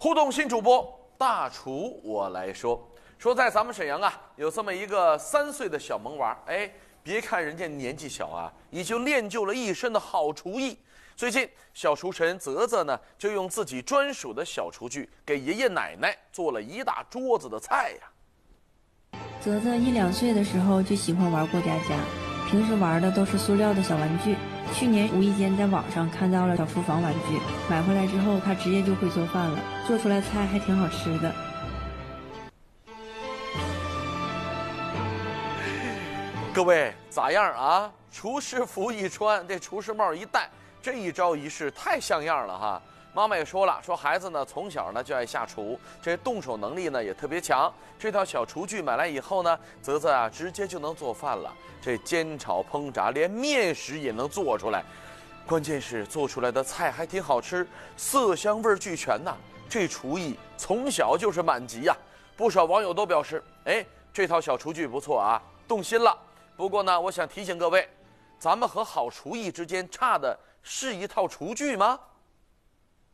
互动新主播大厨，我来说说，在咱们沈阳啊，有这么一个三岁的小萌娃，哎，别看人家年纪小啊，已经练就了一身的好厨艺。最近，小厨神泽泽呢，就用自己专属的小厨具，给爷爷奶奶做了一大桌子的菜呀。泽泽一两岁的时候就喜欢玩过家家，平时玩的都是塑料的小玩具。去年无意间在网上看到了小厨房玩具，买回来之后他直接就会做饭了，做出来菜还挺好吃的。各位咋样啊？厨师服一穿，这厨师帽一戴，这一招一式太像样了哈。妈妈也说了，说孩子呢从小呢就爱下厨，这动手能力呢也特别强。这套小厨具买来以后呢，泽泽啊直接就能做饭了。这煎炒烹炸，连面食也能做出来。关键是做出来的菜还挺好吃，色香味俱全呐。这厨艺从小就是满级呀。不少网友都表示，哎，这套小厨具不错啊，动心了。不过呢，我想提醒各位，咱们和好厨艺之间差的是一套厨具吗？